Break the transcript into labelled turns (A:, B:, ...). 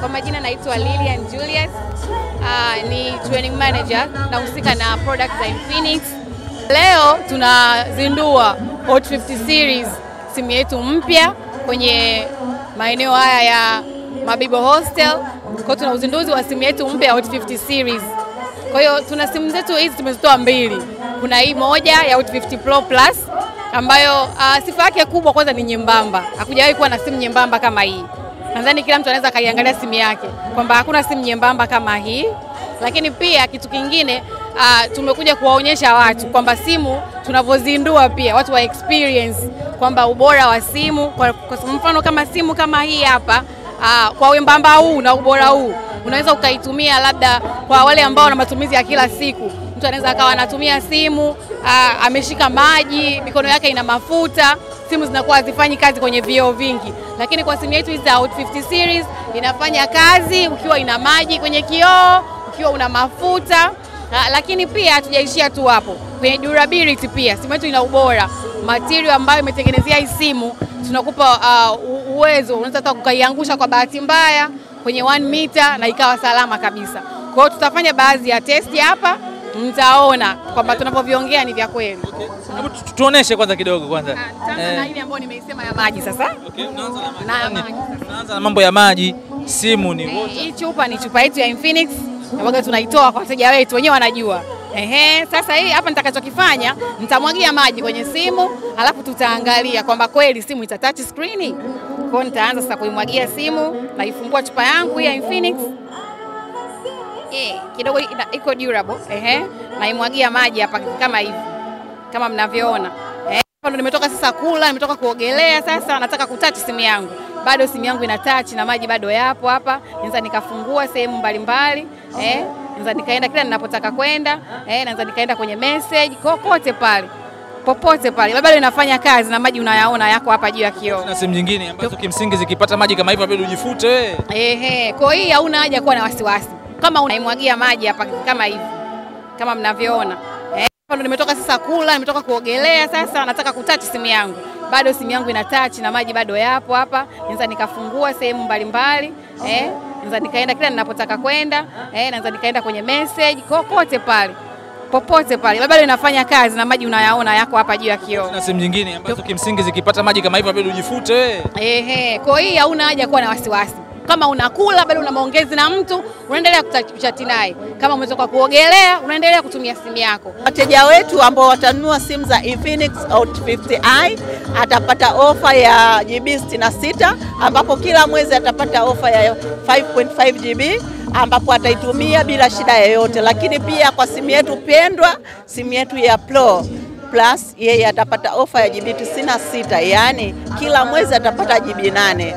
A: Kwa majina naitwa Lilian Julius. Uh, ni training manager nahusika na product za Infinix. Leo tunazindua Hot 50 series, simu yetu mpya kwenye maeneo haya ya Mabibo Hostel. Kwa tuna uzinduzi wa simu yetu mpya Hot 50 series. Kwa hiyo tuna simu zetu hizi tumezitoa mbili. Kuna hii moja ya Hot 50 Pro Plus ambayo uh, sifa yake kubwa kwanza ni nyembamba. Hakujawahi kuwa na simu nyembamba kama hii. Nadhani kila mtu anaweza akaiangalia simu yake kwamba hakuna simu nyembamba kama hii. Lakini pia kitu kingine uh, tumekuja kuwaonyesha watu kwamba simu tunavyozindua pia watu wa experience kwamba ubora wa simu kwa, kwa mfano kama simu kama hii hapa uh, kwa wembamba huu na ubora huu unaweza ukaitumia labda kwa wale ambao wana matumizi ya kila siku. Mtu anaweza akawa anatumia simu uh, ameshika maji, mikono yake ina mafuta, simu zinakuwa hazifanyi kazi kwenye vioo vingi, lakini kwa simu yetu hizi za Hot 50 series inafanya kazi ukiwa ina maji kwenye kioo, ukiwa una mafuta Ha, lakini pia hatujaishia tu hapo kwenye durability. Pia simu yetu ina ubora, material ambayo imetengenezea hii simu tunakupa uh, uwezo, unaweza hata ukaiangusha kwa bahati mbaya kwenye 1 mita na ikawa salama kabisa. Kwa hiyo tutafanya baadhi ya testi hapa, mtaona kwamba tunavyoviongea ni vya kweli.
B: Hebu Hmm. tuoneshe kwanza kidogo kwanza.
A: Tutaanza na ile ambayo nimeisema ya maji sasa.
B: Okay. Tunaanza na mambo ya maji, simu ni
A: water. Hii chupa ni chupa yetu ya Infinix ambayo tunaitoa kwa wateja wetu wenyewe wanajua. Ehe, sasa hii hapa nitakachokifanya nitamwagia maji kwenye simu, alafu tutaangalia kwamba kweli simu ita touch screen. Kwa nitaanza sasa kuimwagia simu, naifungua chupa yangu ya Infinix. Eh, kidogo iko durable. Ehe, naimwagia maji hapa kama hivi. Kama mnavyoona. Eh, ndo nimetoka sasa kula, nimetoka kuogelea sasa nataka kutouch simu yangu. Bado simu yangu ina touch na maji bado yapo hapa. Naweza nikafungua sehemu mbalimbali, eh, naweza nikaenda kila ninapotaka kwenda, eh, naweza nikaenda kwenye message kokote pale. Popote pale. Bado inafanya kazi na maji unayaona yako hapa juu ya kioo.
B: na simu nyingine ambazo kimsingi zikipata maji kama hivyo bado ujifute wewe.
A: Ehe, kwa hiyo hauna haja kuwa na wasiwasi. Kama unaimwagia maji hapa kama hivi. Kama mnavyoona. Eh, ndo nimetoka sasa kula, nimetoka kuogelea sasa nataka kutachi simu yangu. Bado simu yangu ina touch na maji bado yapo hapa. Naweza nikafungua sehemu mbalimbali, eh, naweza nikaenda kila ninapotaka kwenda, eh, naweza nikaenda kwenye message kokote pale. Popote pale. Bado inafanya kazi na maji unayaona yako hapa juu ya kioo.
B: na simu nyingine ambazo kimsingi zikipata maji kama hivyo bado ujifute wewe.
A: Ehe, kwa hiyo hauna haja kuwa na wasiwasi. Kama unakula bado una maongezi na mtu, unaendelea kuchati naye. Kama umetoka kuogelea, unaendelea kutumia simu yako.
C: Wateja wetu ambao watanunua simu za Infinix Hot 50i atapata ofa ya GB 66 ambapo kila mwezi atapata ofa ya 5.5 GB ambapo ataitumia bila shida yoyote, lakini pia kwa simu yetu pendwa, simu yetu ya Pro Plus, yeye atapata ofa ya GB 96, yaani kila mwezi atapata GB 8.